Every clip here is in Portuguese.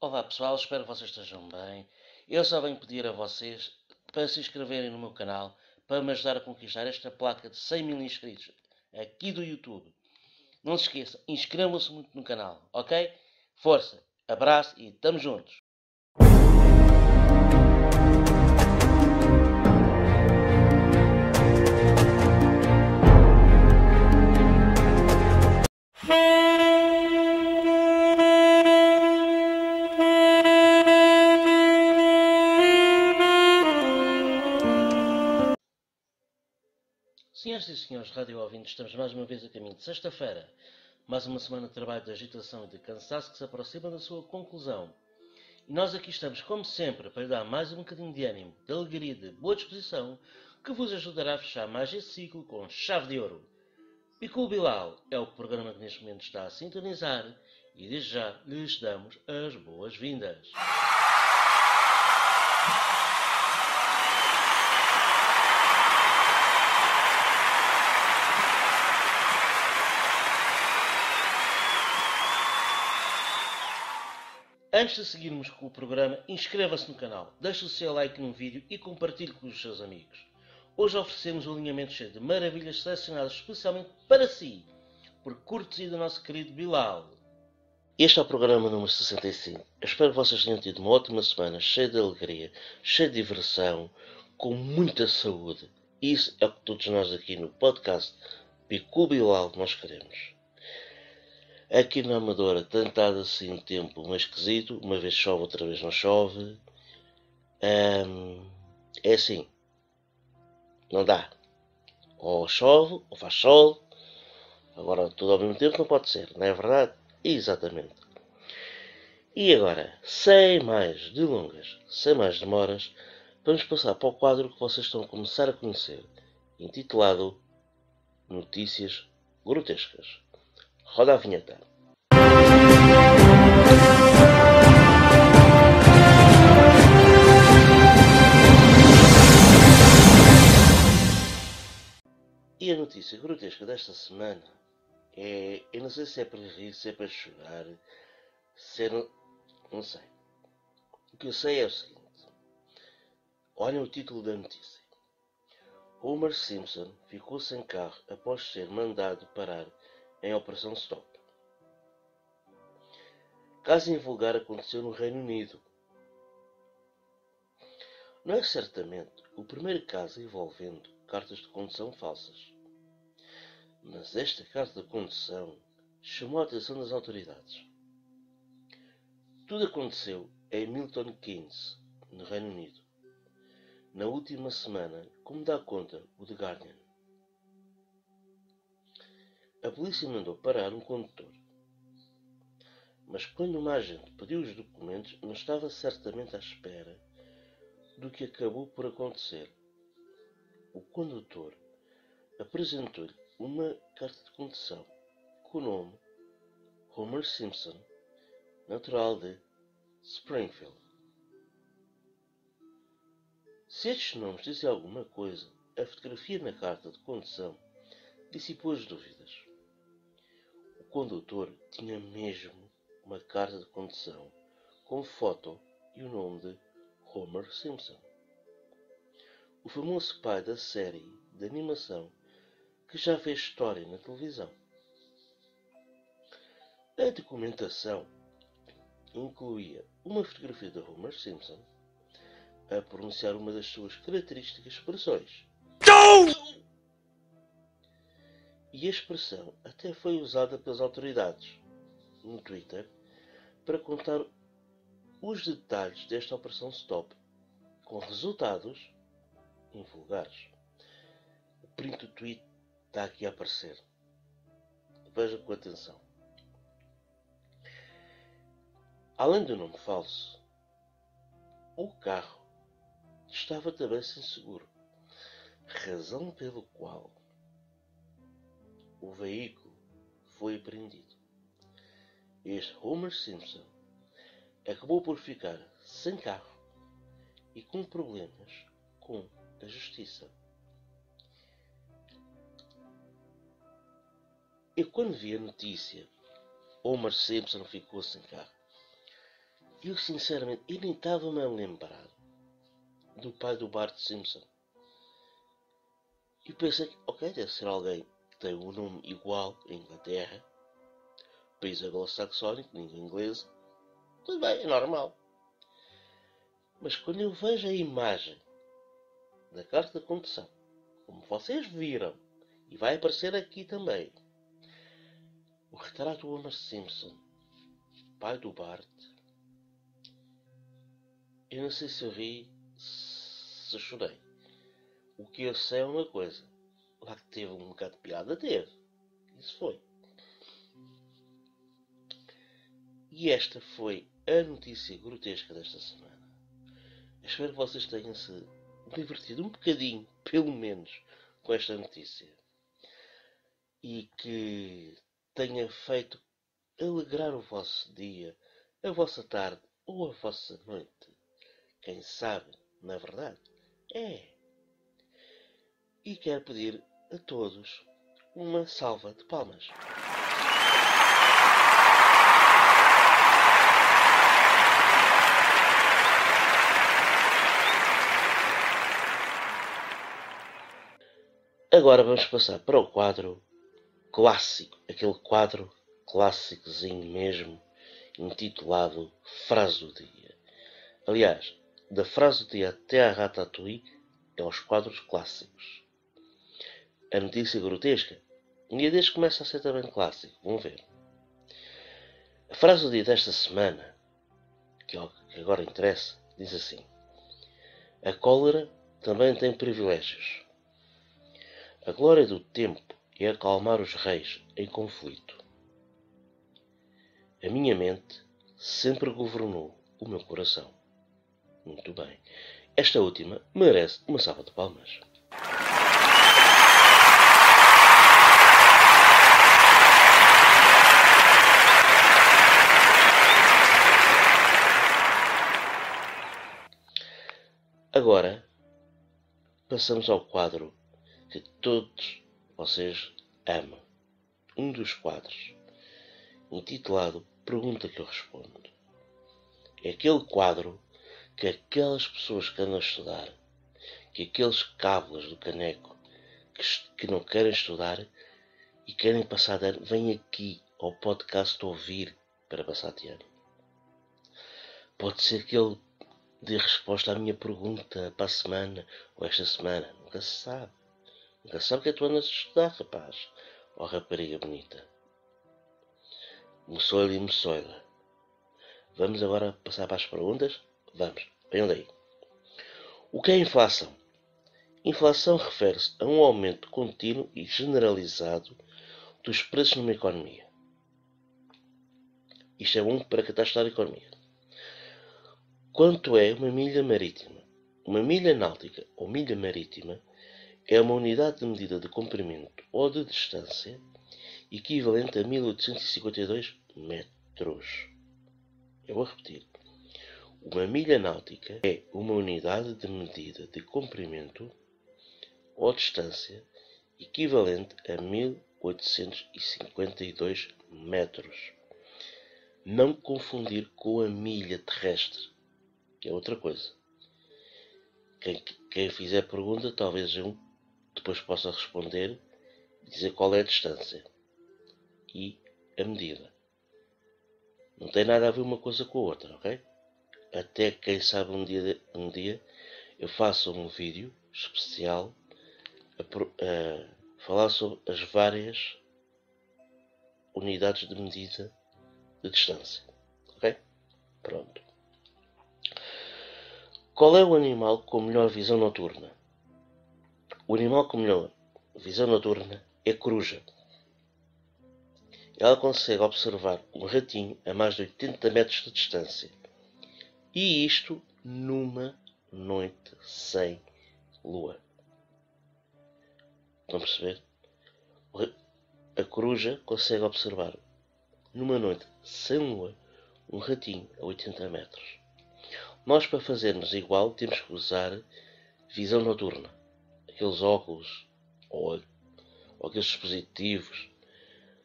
Olá pessoal, espero que vocês estejam bem. Eu só venho pedir a vocês para se inscreverem no meu canal para me ajudar a conquistar esta placa de 100 mil inscritos aqui do YouTube. Não se esqueçam, inscrevam-se muito no canal, ok? Força, abraço e estamos juntos! Senhoras e senhores rádio ouvintes, estamos mais uma vez a caminho de sexta-feira. Mais uma semana de trabalho de agitação e de cansaço que se aproxima da sua conclusão. E nós aqui estamos, como sempre, para lhe dar mais um bocadinho de ânimo, de alegria e de boa disposição, que vos ajudará a fechar mais esse ciclo com chave de ouro. Pico Bilal é o programa que neste momento está a sintonizar e desde já lhes damos as boas-vindas. Antes de seguirmos com o programa, inscreva-se no canal, deixe o seu like no vídeo e compartilhe com os seus amigos. Hoje oferecemos um alinhamento cheio de maravilhas selecionadas especialmente para si, por cortesia do nosso querido Bilal. Este é o programa número 65. Eu espero que vocês tenham tido uma ótima semana, cheia de alegria, cheia de diversão, com muita saúde. Isso é o que todos nós aqui no podcast Picu Bilal nós queremos. Aqui na Amadora tem estado assim um tempo mais esquisito, uma vez chove, outra vez não chove. é assim, não dá. Ou chove, ou faz sol. Agora tudo ao mesmo tempo não pode ser, não é verdade? Exatamente. E agora, sem mais delongas, sem mais demoras, vamos passar para o quadro que vocês estão a começar a conhecer, intitulado Notícias Grotescas. Roda a vinheta. E a notícia grotesca desta semana é. Eu não sei se é para rir, se é para chorar, se é. Não, não sei. O que eu sei é o seguinte. Olhem o título da notícia. Homer Simpson ficou sem carro após ser mandado parar em Operação Stop. Caso invulgar aconteceu no Reino Unido. Não é certamente o primeiro caso envolvendo cartas de condução falsas. Mas esta carta de condução chamou a atenção das autoridades. Tudo aconteceu em Milton Keynes, no Reino Unido, na última semana, como dá conta o The Guardian. A polícia mandou parar um condutor. Mas quando uma agente pediu os documentos, não estava certamente à espera do que acabou por acontecer. O condutor apresentou-lhe uma carta de condução com o nome Homer Simpson, natural de Springfield. Se estes nomes dizem alguma coisa, a fotografia na carta de condução dissipou as dúvidas condutor tinha mesmo uma carta de condução com foto e o nome de Homer Simpson. O famoso pai da série de animação que já fez história na televisão. A documentação incluía uma fotografia de Homer Simpson a pronunciar uma das suas características expressões. E a expressão até foi usada pelas autoridades no Twitter para contar os detalhes desta operação Stop, com resultados invulgares. O print do tweet está aqui a aparecer. Veja com atenção. Além do nome falso, o carro estava também sem seguro, razão pelo qual o veículo foi apreendido. Este Homer Simpson acabou por ficar sem carro e com problemas com a justiça. Eu quando vi a notícia, Homer Simpson ficou sem carro, eu sinceramente eu nem estava-me a lembrar do pai do Bart Simpson. E pensei ok, deve ser alguém tem um nome igual em Inglaterra, país anglo-saxónico, língua inglesa. Tudo bem, é normal. Mas quando eu vejo a imagem da carta de condução, como vocês viram, e vai aparecer aqui também, o retrato do Homer Simpson, pai do Bart, eu não sei se eu ri, se chorei. O que eu sei é uma coisa. Lá que teve um bocado de piada, teve. Isso foi. E esta foi a notícia grotesca desta semana. espero que vocês tenham se divertido um bocadinho, pelo menos, com esta notícia. E que tenha feito alegrar o vosso dia, a vossa tarde ou a vossa noite. Quem sabe, na verdade? É. E quero pedir a todos uma salva de palmas. Agora vamos passar para o quadro clássico, aquele quadro clássicozinho mesmo, intitulado Frase do Dia. Aliás, da frase do dia até a Ratatouille é aos quadros clássicos. A notícia grotesca, um dia destes começa a ser também clássico, vão ver. A frase do dia desta semana, que é o que agora interessa, diz assim: A cólera também tem privilégios. A glória do tempo é acalmar os reis em conflito. A minha mente sempre governou o meu coração. Muito bem. Esta última merece uma salva de palmas. Agora, passamos ao quadro que todos vocês amam. Um dos quadros, intitulado Pergunta que eu respondo. É aquele quadro que aquelas pessoas que andam a estudar, que aqueles cábulas do caneco que, que não querem estudar e querem passar de ano, vêm aqui ao podcast ouvir para passar de ano. Pode ser que ele dê resposta à minha pergunta para a semana ou esta semana. Nunca se sabe. Nunca se sabe que é tu andas a estudar, rapaz. Ó oh, rapariga bonita. Moçoila e moçoila. Vamos agora passar para as perguntas? Vamos, venham daí. O que é inflação? Inflação refere-se a um aumento contínuo e generalizado dos preços numa economia. Isto é bom para estudar a economia. Quanto é uma milha marítima? Uma milha náutica ou milha marítima é uma unidade de medida de comprimento ou de distância equivalente a 1852 metros. Eu vou repetir. Uma milha náutica é uma unidade de medida de comprimento ou distância equivalente a 1852 metros. Não confundir com a milha terrestre, que é outra coisa. Quem, quem fizer pergunta, talvez eu depois possa responder e dizer qual é a distância e a medida. Não tem nada a ver uma coisa com a outra, ok? até quem sabe um dia, um dia eu faço um vídeo especial a, a falar sobre as várias unidades de medida de distância. Ok? Pronto. Qual é o animal com melhor visão noturna? O animal com melhor visão noturna é a coruja. Ela consegue observar um ratinho a mais de 80 metros de distância e isto numa noite sem lua. Estão a perceber? A coruja consegue observar numa noite sem lua um ratinho a 80 metros. Nós, para fazermos igual, temos que usar visão noturna. Aqueles óculos ou, ou aqueles dispositivos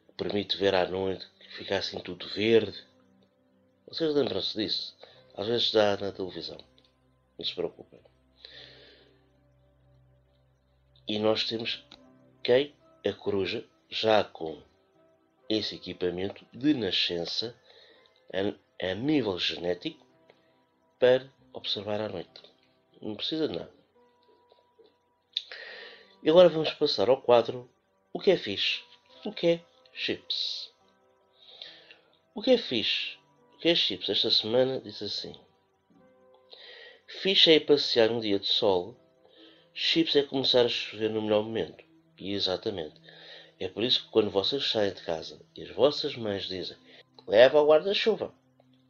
que permitem ver à noite, que fica assim tudo verde Vocês lembram-se disso? Às vezes dá na televisão. Não se preocupem. E nós temos quem? A coruja, já com esse equipamento de nascença a, a nível genético para observar à noite. Não precisa de nada. E agora vamos passar ao quadro O que é fixe? O que é chips? O que é fixe? O que é chips? Esta semana diz assim. Fixe é ir passear um dia de sol. Chips é começar a chover no melhor momento. E exatamente. É por isso que quando vocês saem de casa e as vossas mães dizem leva o guarda-chuva,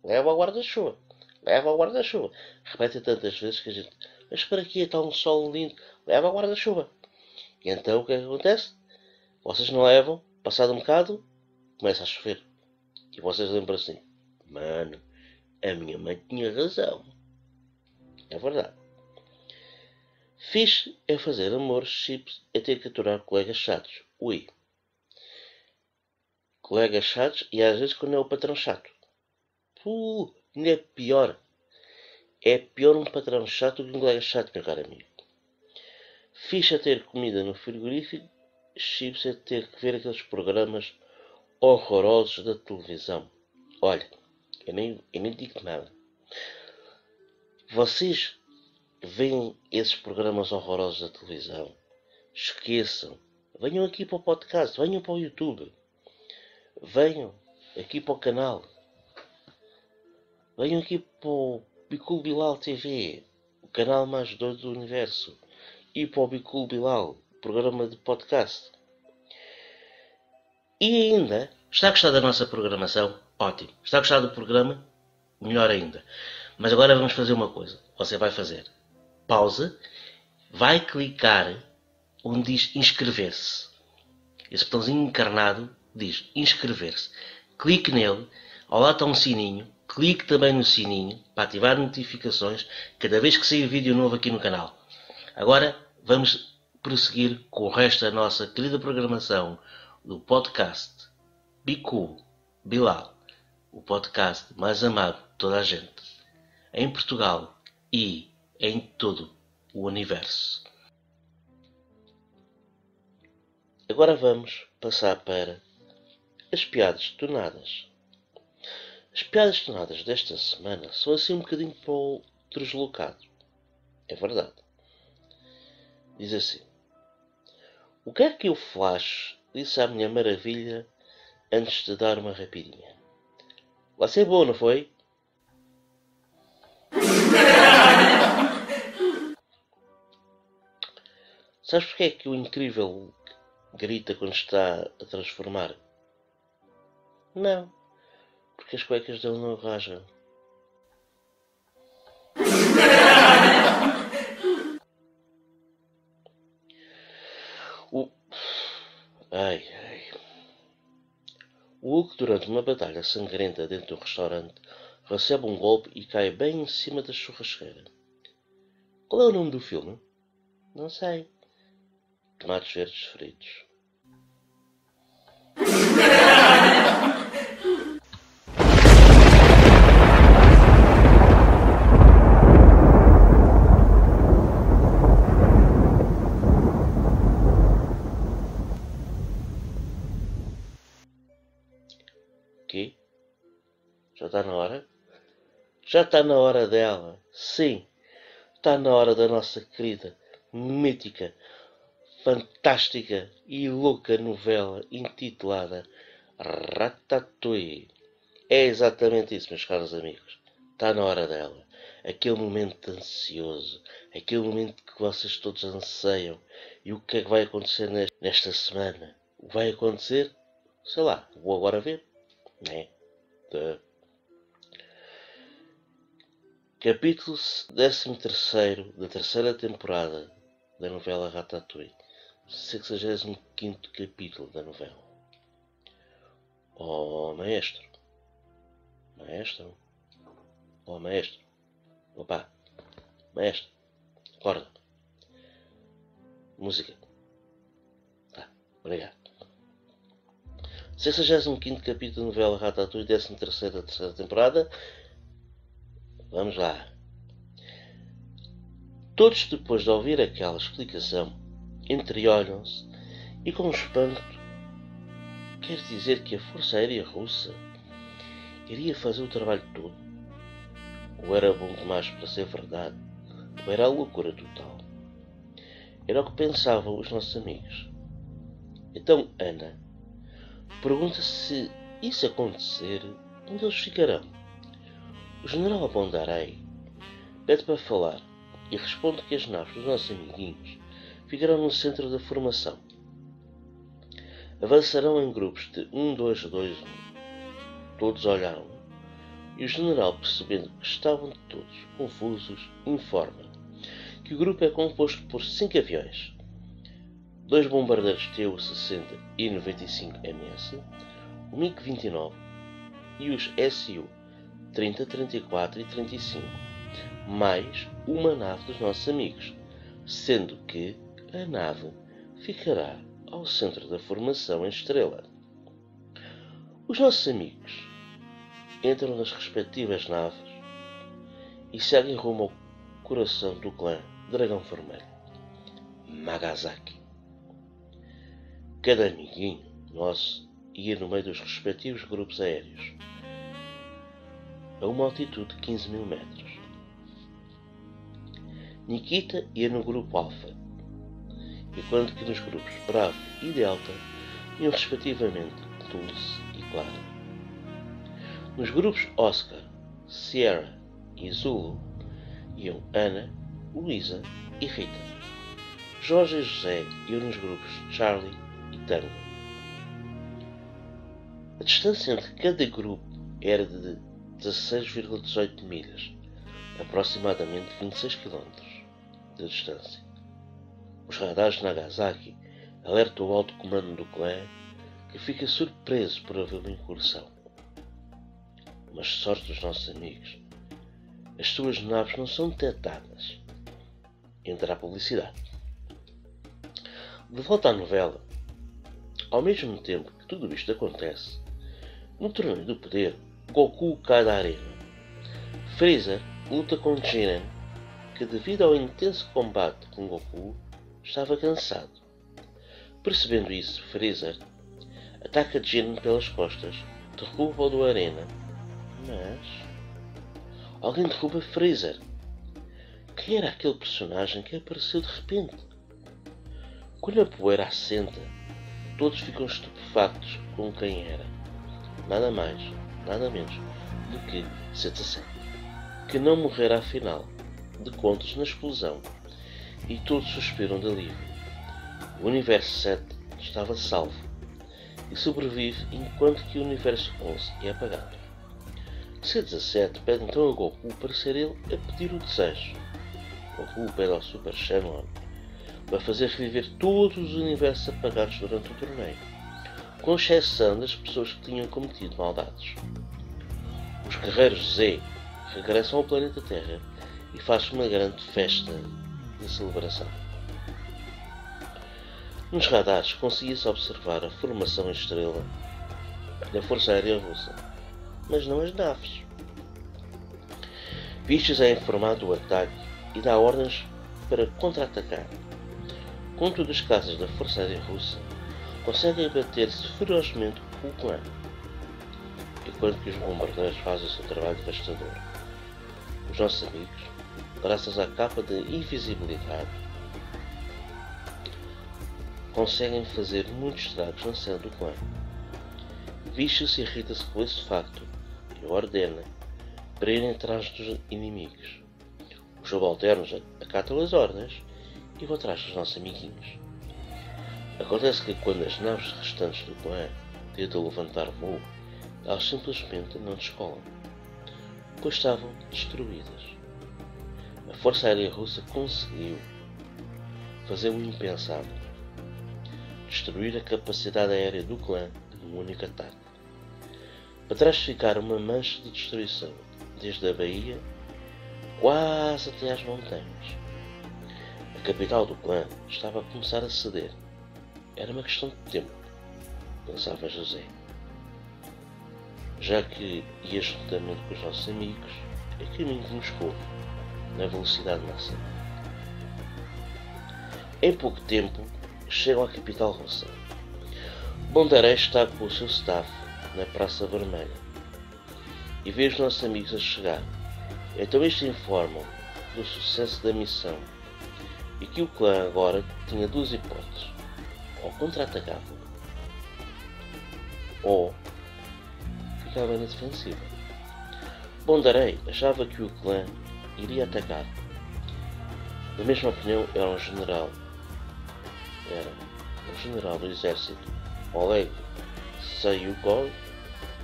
leva o guarda-chuva, leva o guarda-chuva. Repetem tantas vezes que a gente, mas para aqui está um sol lindo, leva o guarda-chuva. E então o que, é que acontece? Vocês não levam, passado um bocado, começa a chover. E vocês lembram assim: Mano, a minha mãe tinha razão. É verdade. Fixe é fazer amor, chips, é ter que aturar colegas chatos. Ui. Colegas chatos e às vezes quando é o patrão chato. Puh, ainda é pior. É pior um patrão chato que um colega chato, meu caro amigo. Ficha ter comida no frigorífico, chips é ter que ver aqueles programas horrorosos da televisão. Olha, eu nem, eu nem digo nada. Vocês veem esses programas horrorosos da televisão? Esqueçam. Venham aqui para o podcast, venham para o YouTube. Venham aqui para o canal. Venham aqui para o Bicul Bilal TV, o canal mais doido do universo e para o Bicul Bilal, programa de podcast. E ainda, está a gostar da nossa programação? Ótimo. Está a gostar do programa? Melhor ainda. Mas agora vamos fazer uma coisa. Você vai fazer pausa, vai clicar onde diz inscrever-se. Esse botãozinho encarnado diz inscrever-se. Clique nele, ao lado está um sininho, clique também no sininho para ativar notificações cada vez que sair vídeo novo aqui no canal. Agora vamos prosseguir com o resto da nossa querida programação do podcast Bicu Bilal, o podcast mais amado de toda a gente, em Portugal e em todo o universo. Agora vamos passar para as piadas tonadas. As piadas tonadas desta semana são assim um bocadinho para o deslocado. É verdade. Diz assim: O que é que o Flash disse à Minha Maravilha antes de dar uma rapidinha? Vai ser bom, não foi? Sabes porque é que o incrível grita quando está a transformar? Não. Porque as cuecas dele não rasgam. Ai, ai. O Hulk, durante uma batalha sangrenta dentro de um restaurante, recebe um golpe e cai bem em cima da churrasqueira. Qual é o nome do filme? Não sei. Tomates verdes fritos. Está na hora? Já está na hora dela. Sim, está na hora da nossa querida, mítica, fantástica e louca novela intitulada Ratatouille. É exatamente isso, meus caros amigos. Está na hora dela. Aquele momento ansioso, aquele momento que vocês todos anseiam. E o que é que vai acontecer nesta semana? Vai acontecer? Sei lá, vou agora ver. Né? De... Capítulo 13 da terceira temporada da novela Ratatouille. 65 capítulo da novela. Oh, maestro. Maestro. Oh, maestro. Opa. Maestro. Acorda. Música. Tá. Obrigado. 65 capítulo da novela Ratatouille, 13 terceira, terceira temporada. Vamos lá. Todos, depois de ouvir aquela explicação, entreolham-se e com espanto quer dizer que a Força Aérea Russa iria fazer o trabalho todo. Ou era bom demais para ser verdade, ou era a loucura total. Era o que pensavam os nossos amigos. Então Ana pergunta se isso acontecer, onde eles ficarão. O general Bondarei pede para falar e responde que as naves dos nossos amiguinhos ficarão no centro da formação. Avançarão em grupos de 1, 2, 2, 1. Todos olharam e o general, percebendo que estavam todos confusos, informa que o grupo é composto por cinco aviões, dois bombardeiros Tu-60 e 95MS, o MiG-29 e os Su 30, 34 e 35, mais uma nave dos nossos amigos, sendo que a nave ficará ao centro da formação em estrela. Os nossos amigos entram nas respectivas naves e seguem rumo ao coração do clã Dragão Vermelho, Magasaki. Cada amiguinho nosso ia no meio dos respectivos grupos aéreos, a uma altitude de 15 mil metros. Nikita ia no grupo Alfa, enquanto que nos grupos Bravo e Delta iam respectivamente Dulce e Clara. Nos grupos Oscar, Sierra e Zulu iam Ana, Luísa e Rita. Jorge e José iam nos grupos Charlie e Tango. A distância entre cada grupo era de 16,18 milhas, aproximadamente 26 km de distância. Os radares de Nagasaki alertam o alto comando do clã que fica surpreso por haver uma incursão mas sorte dos nossos amigos. As suas naves não são detectadas. Entra a publicidade. De volta à novela, ao mesmo tempo que tudo isto acontece, no torneio do poder, Goku cai da arena. Freezer luta com Jiren, que devido ao intenso combate com Goku, estava cansado. Percebendo isso, Freezer ataca Jiren pelas costas, derruba-o do arena mas. Alguém derruba Freezer. Quem era aquele personagem que apareceu de repente? Quando a poeira assenta, todos ficam estupefactos com quem era. Nada mais, nada menos do que Setsasek, que não morrerá afinal, de contas na explosão, e todos suspiram de alívio. O universo 7 estava salvo e sobrevive enquanto que o universo 11 é apagado. C17 pede então a Goku para ser ele a pedir o desejo. Goku pede ao Super Shenlong para fazer reviver todos os universos apagados durante o torneio, com exceção das pessoas que tinham cometido maldades. Os guerreiros Z regressam ao planeta Terra e fazem uma grande festa de celebração. Nos radares conseguia-se observar a formação estrela da Força Aérea Russa mas não as naves. Vistes é informado do ataque e dá ordens para contra-atacar. Contudo, as casas da Força Aérea Russa conseguem bater-se ferozmente com o clã, enquanto que os bombardeiros fazem o seu trabalho devastador. Os nossos amigos, graças à capa de invisibilidade, conseguem fazer muitos estragos na cena do clã. Vicious irrita-se com esse facto e ordena para irem atrás dos inimigos. Os subalternos acatam as ordens e vão atrás dos nossos amiguinhos. Acontece que quando as naves restantes do clã tentam levantar voo, elas simplesmente não descolam, pois estavam destruídas. A Força Aérea Russa conseguiu fazer o impensável, destruir a capacidade aérea do clã de um único ataque. Para trás ficar uma mancha de destruição, desde a Bahia quase até às montanhas. A capital do clã estava a começar a ceder. Era uma questão de tempo, pensava José. já que ia juntamente com os nossos amigos a caminho de Moscou, na velocidade máxima. Em pouco tempo, chegam à capital russa. Bondaré está com o seu staff na Praça Vermelha e vê os nossos amigos a chegar. Então estes informam do sucesso da missão e que o clã agora tinha duas hipóteses. Ou contra-atacava ou ficava na defensiva. Bondarei achava que o clã iria atacar. Da mesma opinião era um general. Era um general do exército, Oleg Sayugov,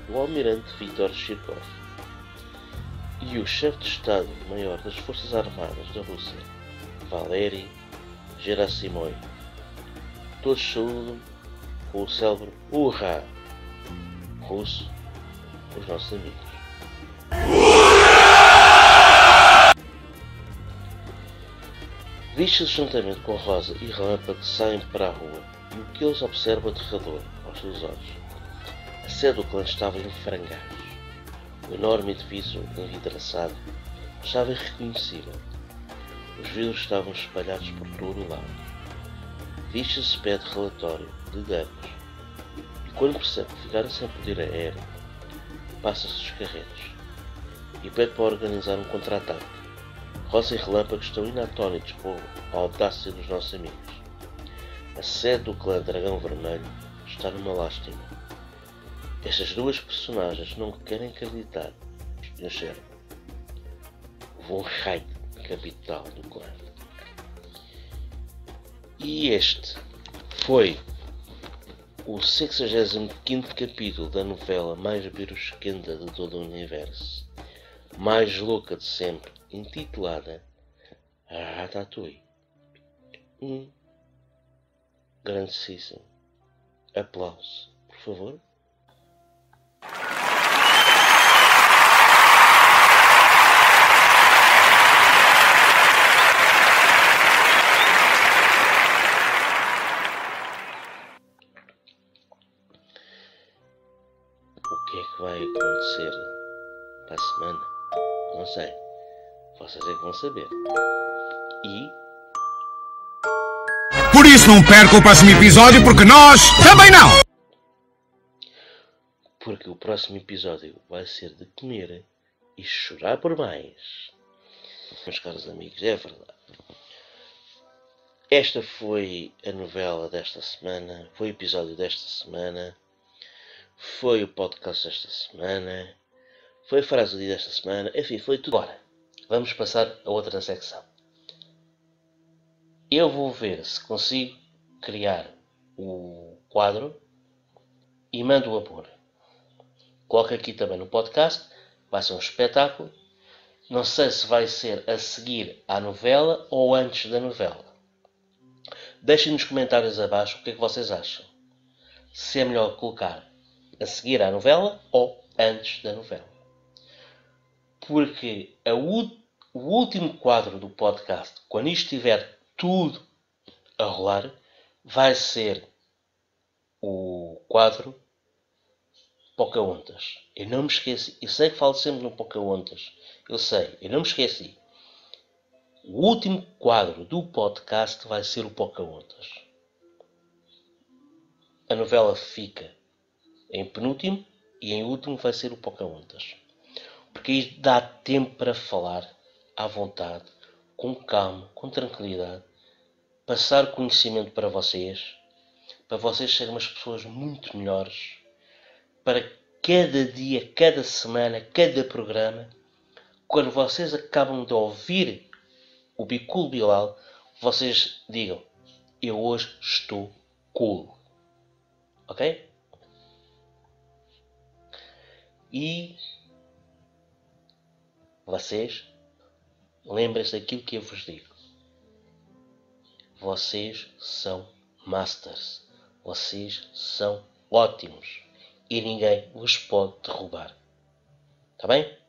o almirante Viktor Shirkov e o chefe de Estado-Maior das Forças Armadas da Rússia, Valery Gerasimov. Todos saúdam com o célebre Urra! russo, os nossos amigos. Vistos juntamente com Rosa e Relâmpago saem para a rua e o que eles observam aterrador aos seus olhos. A sede do clã estava em frangalhos. O enorme edifício envidraçado estava irreconhecível. Os vidros estavam espalhados por todo o lado. Vista-se pede relatório de danos e quando percebe que ficaram sem poder aéreo, passa-se os carretos e pede para organizar um contra-ataque. Rosa e Relâmpago estão inatónitos com a audácia dos nossos amigos. A sede do clã Dragão Vermelho está numa lástima. Estas duas personagens não querem acreditar no cérebro. Von Reit, capital do clã. E este foi o 65 capítulo da novela mais birusquenta de todo o universo, mais louca de sempre, intitulada Ratatouille. Um grandíssimo aplauso, por favor. Que é que vai acontecer para a semana? Não sei. Vocês é que vão saber. E. Por isso não perca o próximo episódio, porque nós também não! Porque o próximo episódio vai ser de comer e chorar por mais. Meus caros amigos, é verdade. Esta foi a novela desta semana, foi o episódio desta semana foi o podcast desta semana, foi a frase do dia desta semana, enfim, foi tudo. Agora, vamos passar a outra secção. Eu vou ver se consigo criar o quadro e mando-o a pôr. Coloco aqui também no podcast, vai ser um espetáculo. Não sei se vai ser a seguir à novela ou antes da novela. Deixem nos comentários abaixo o que é que vocês acham. Se é melhor colocar a seguir à novela ou antes da novela. Porque o último quadro do podcast, quando isto estiver tudo a rolar, vai ser o quadro Pocahontas. Eu não me esqueci. Eu sei que falo sempre no Pocahontas. Eu sei. Eu não me esqueci. O último quadro do podcast vai ser o Pocahontas. A novela fica em penúltimo e em último vai ser o Pocahontas. Porque isto dá tempo para falar à vontade, com calma, com tranquilidade, passar conhecimento para vocês, para vocês serem umas pessoas muito melhores, para cada dia, cada semana, cada programa, quando vocês acabam de ouvir o Bicul Bilal, vocês digam: Eu hoje estou cool. Ok? E vocês lembrem-se daquilo que eu vos digo. Vocês são masters. Vocês são ótimos. E ninguém vos pode derrubar. Está bem?